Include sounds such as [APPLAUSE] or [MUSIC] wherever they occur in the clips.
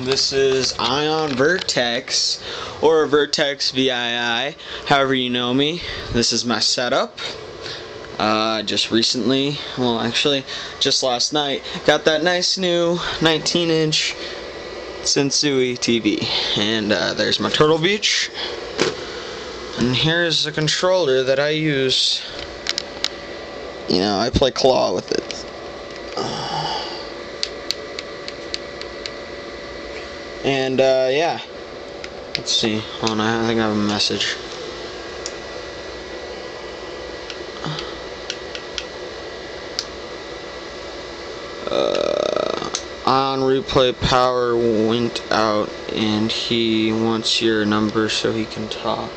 This is Ion Vertex or Vertex VII, however you know me. This is my setup. Uh, just recently, well actually, just last night, got that nice new 19 inch Sansui TV. And uh, there's my Turtle Beach. And here's the controller that I use. You know, I play claw with it. And uh, yeah, let's see. Hold on, I think I have a message. Uh, on replay power went out and he wants your number so he can talk.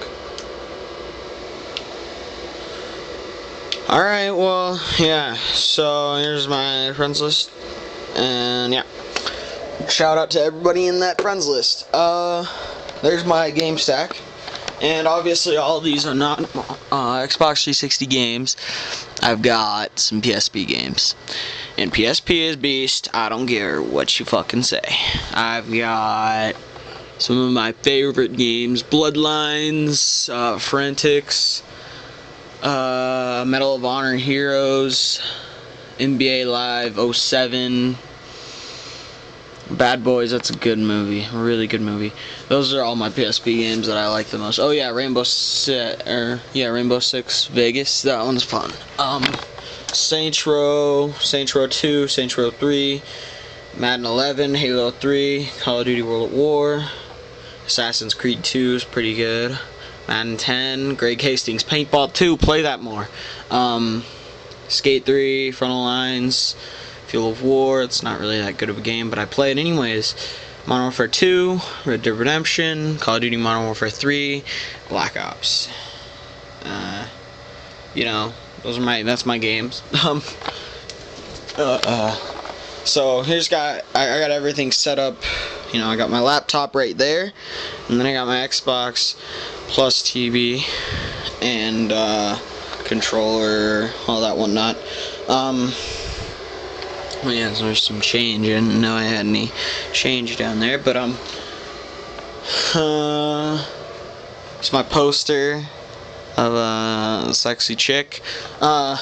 Alright, well, yeah, so here's my friends list, and yeah shout out to everybody in that friends list. Uh, there's my game stack. And obviously all these are not uh, Xbox 360 games. I've got some PSP games. And PSP is beast. I don't care what you fucking say. I've got some of my favorite games. Bloodlines, uh, Frantix, uh, Medal of Honor Heroes, NBA Live 07, Bad Boys, that's a good movie, really good movie. Those are all my PSP games that I like the most. Oh yeah, Rainbow Six, or yeah, Rainbow Six Vegas. That one's fun. Um, Saints Row, Saints Row 2, Saints Row 3, Madden 11, Halo 3, Call of Duty World at War, Assassin's Creed 2 is pretty good. Madden 10, Greg Hastings, Paintball 2, play that more. Um, Skate 3, Frontlines. Fuel of War, it's not really that good of a game, but I play it anyways. Modern Warfare 2, Red Dead Redemption, Call of Duty Modern Warfare 3, Black Ops. Uh, you know, those are my, that's my games. [LAUGHS] Um, uh, uh, so here's got, I, I got everything set up, you know, I got my laptop right there, and then I got my Xbox plus TV, and, uh, controller, all that whatnot. Um, yeah, so there's some change. I didn't know I had any change down there, but um, uh, it's my poster of a sexy chick. Uh,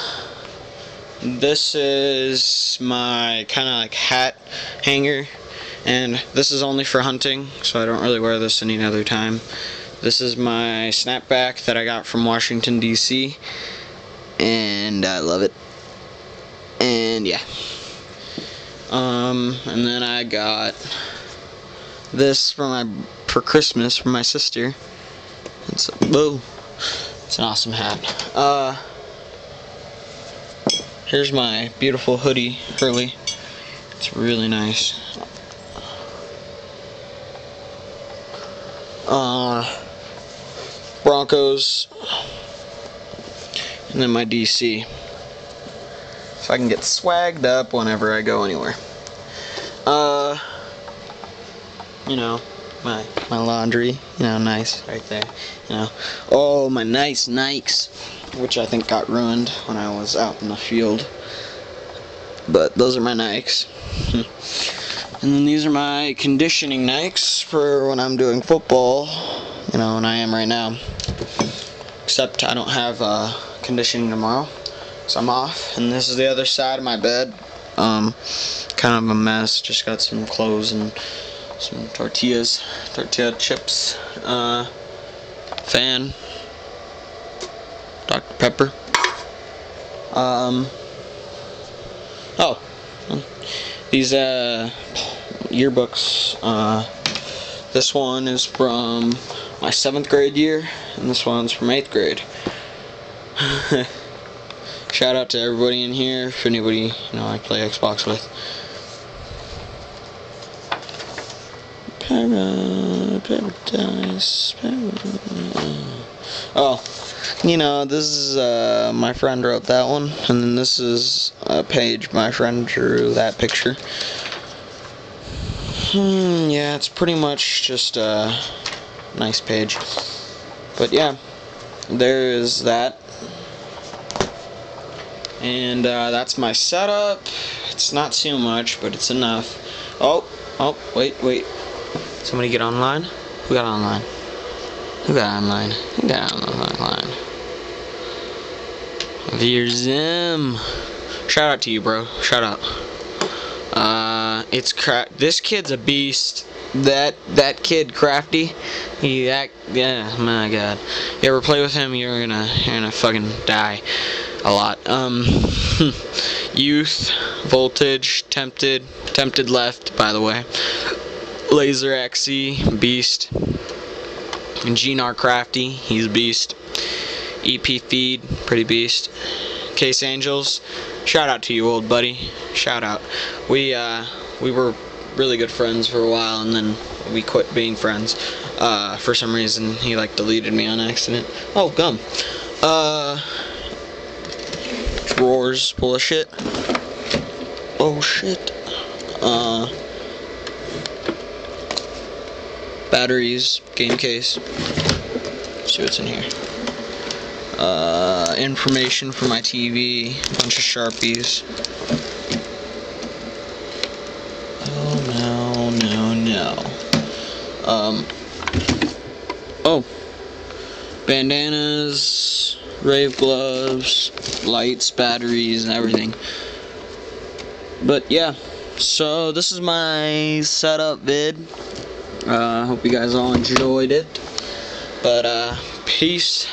this is my kind of like hat hanger, and this is only for hunting, so I don't really wear this any other time. This is my snapback that I got from Washington D.C. and I love it. And yeah. Um, and then I got this for my for Christmas from my sister. It's a, whoa, it's an awesome hat. Uh, here's my beautiful hoodie, Hurley. It's really nice. Uh, Broncos, and then my DC so I can get swagged up whenever I go anywhere. Uh, you know, my my laundry, you know, nice right there. You know, oh my nice Nikes, which I think got ruined when I was out in the field. But those are my Nikes. [LAUGHS] and then these are my conditioning Nikes for when I'm doing football. You know, and I am right now. Except I don't have uh, conditioning tomorrow. So I'm off, and this is the other side of my bed. Um, kind of a mess. Just got some clothes and some tortillas, tortilla chips, uh, fan, Dr. Pepper. Um, oh, these uh, yearbooks. Uh, this one is from my seventh grade year, and this one's from eighth grade. [LAUGHS] Shout out to everybody in here, if anybody, you know, I play Xbox with. Para, paradise, paradise. Oh, you know, this is, uh, my friend wrote that one, and then this is a page my friend drew that picture. Hmm, yeah, it's pretty much just a nice page. But yeah, there is that and uh, that's my setup it's not too much but it's enough oh oh wait wait Somebody get online? Who got online? Who got online? Who got online? Veer Zim. Shout out to you, bro. Shout out. Uh, it's cra- This kid's a beast. That that kid, Crafty. He that yeah. My God. You ever play with him? You're gonna you're gonna fucking die a lot. Um, [LAUGHS] youth, voltage, tempted, tempted left. By the way, laser XE, beast. GNR Crafty, he's beast. EP Feed, pretty beast. Case Angles, shout out to you, old buddy. Shout out. We uh, we were really good friends for a while, and then we quit being friends. Uh, for some reason, he like deleted me on accident. Oh, gum. Uh, drawers full of shit. Oh shit. Uh, batteries, game case. see what's in here. Uh, information for my TV, bunch of Sharpies. Oh no, no, no. Um, oh, bandanas, rave gloves, lights, batteries, and everything. But yeah, so this is my setup vid. I uh, hope you guys all enjoyed it. But uh, peace.